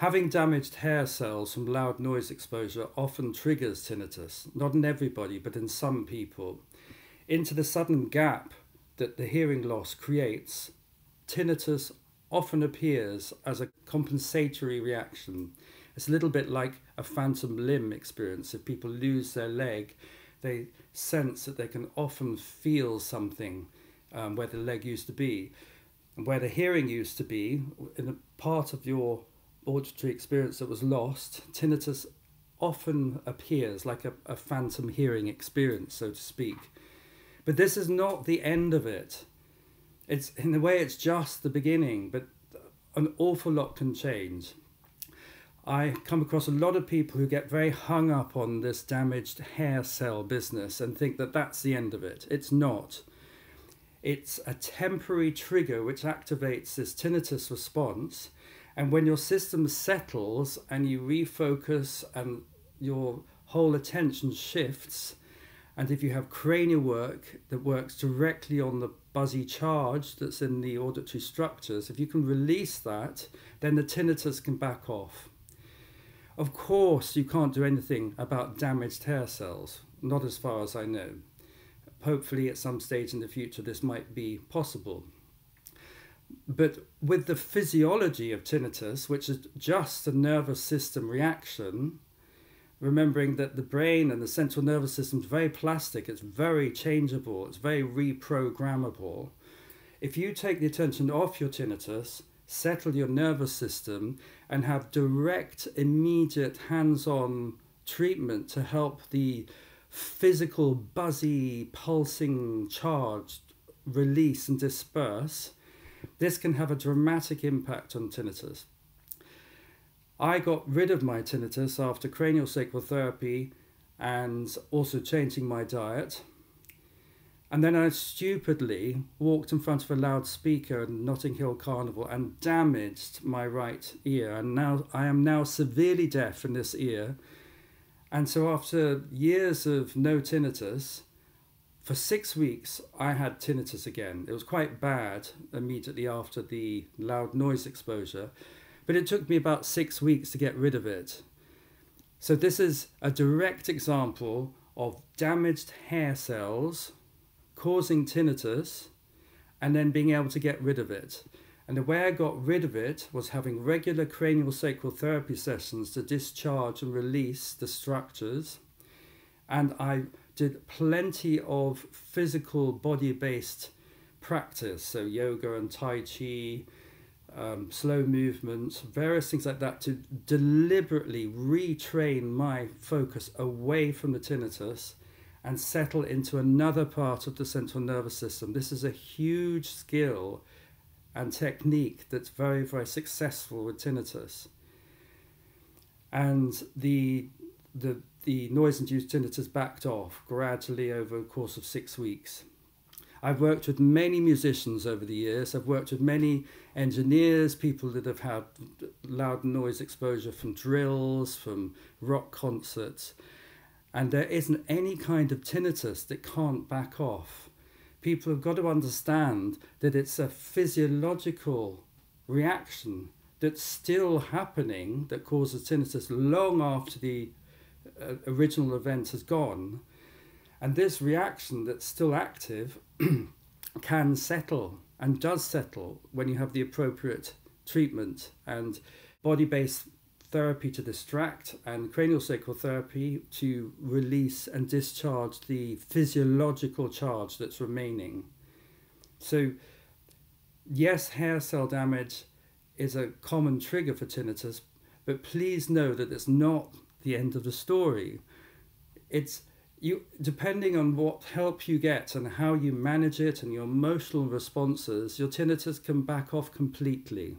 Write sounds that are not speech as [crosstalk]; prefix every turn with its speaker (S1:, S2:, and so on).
S1: Having damaged hair cells from loud noise exposure often triggers tinnitus, not in everybody, but in some people. Into the sudden gap that the hearing loss creates, tinnitus often appears as a compensatory reaction. It's a little bit like a phantom limb experience. If people lose their leg, they sense that they can often feel something um, where the leg used to be. And where the hearing used to be, in a part of your auditory experience that was lost, tinnitus often appears like a, a phantom hearing experience, so to speak. But this is not the end of it. It's in a way it's just the beginning, but an awful lot can change. I come across a lot of people who get very hung up on this damaged hair cell business and think that that's the end of it. It's not. It's a temporary trigger which activates this tinnitus response and when your system settles and you refocus and your whole attention shifts, and if you have cranial work that works directly on the buzzy charge that's in the auditory structures, if you can release that, then the tinnitus can back off. Of course, you can't do anything about damaged hair cells, not as far as I know. Hopefully, at some stage in the future, this might be possible. But with the physiology of tinnitus, which is just a nervous system reaction, remembering that the brain and the central nervous system is very plastic, it's very changeable, it's very reprogrammable. If you take the attention off your tinnitus, settle your nervous system, and have direct, immediate, hands on treatment to help the physical, buzzy, pulsing charge release and disperse, this can have a dramatic impact on tinnitus. I got rid of my tinnitus after cranial sacral therapy and also changing my diet. And then I stupidly walked in front of a loudspeaker at Notting Hill Carnival and damaged my right ear. And now I am now severely deaf in this ear. And so after years of no tinnitus, for six weeks, I had tinnitus again. It was quite bad immediately after the loud noise exposure, but it took me about six weeks to get rid of it. So, this is a direct example of damaged hair cells causing tinnitus and then being able to get rid of it. And the way I got rid of it was having regular cranial sacral therapy sessions to discharge and release the structures. And I did plenty of physical body based practice, so yoga and Tai Chi, um, slow movements, various things like that to deliberately retrain my focus away from the tinnitus and settle into another part of the central nervous system. This is a huge skill and technique that's very, very successful with tinnitus. And the, the the noise-induced tinnitus backed off gradually over the course of six weeks. I've worked with many musicians over the years. I've worked with many engineers, people that have had loud noise exposure from drills, from rock concerts. And there isn't any kind of tinnitus that can't back off. People have got to understand that it's a physiological reaction that's still happening that causes tinnitus long after the uh, original event has gone, and this reaction that's still active [clears throat] can settle and does settle when you have the appropriate treatment and body based therapy to distract and cranial sacral therapy to release and discharge the physiological charge that's remaining. So, yes, hair cell damage is a common trigger for tinnitus, but please know that it's not the end of the story. It's you depending on what help you get and how you manage it and your emotional responses, your tinnitus can back off completely.